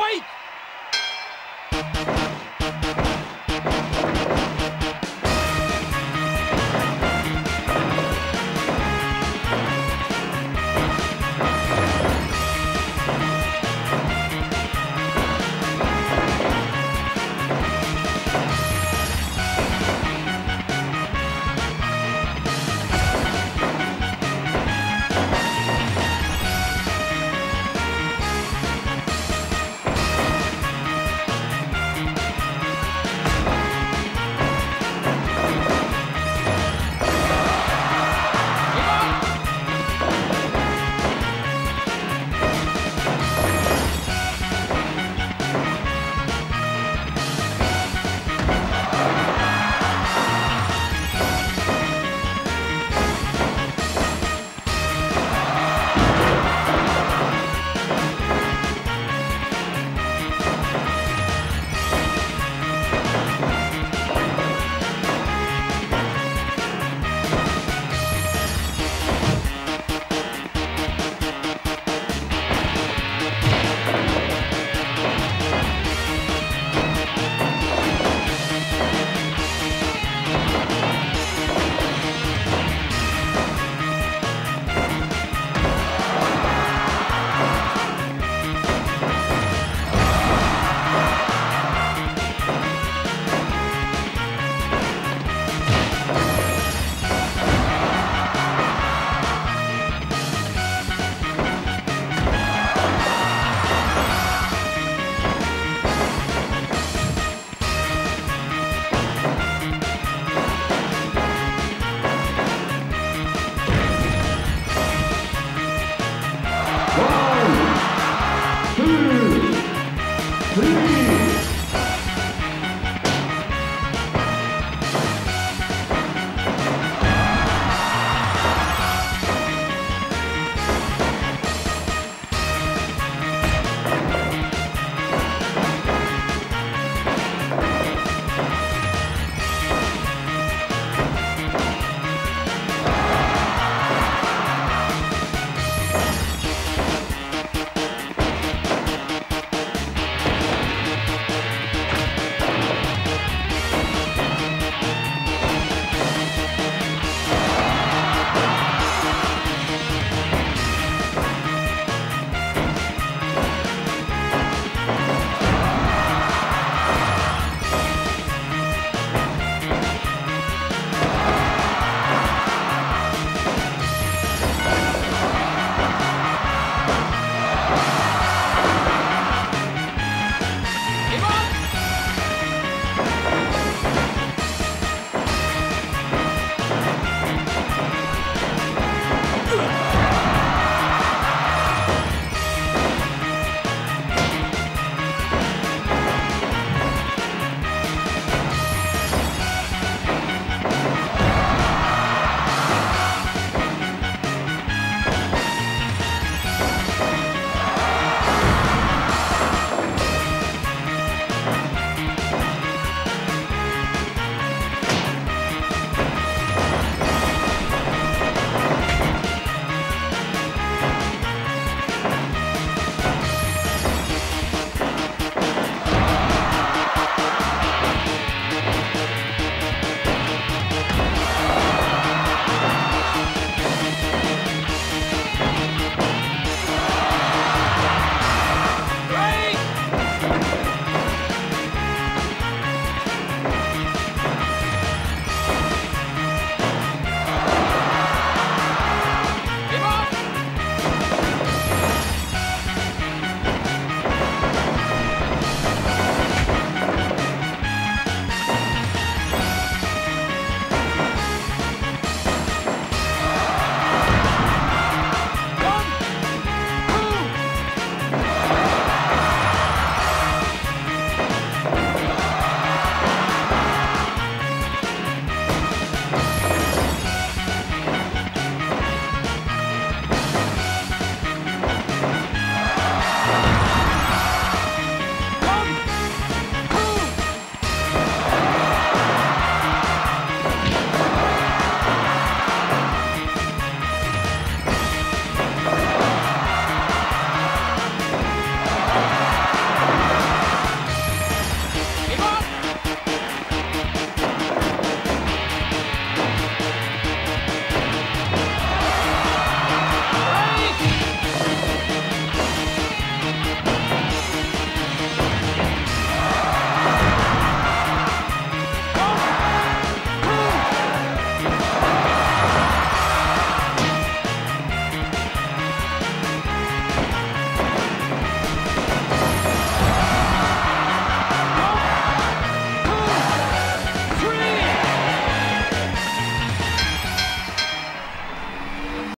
Wait!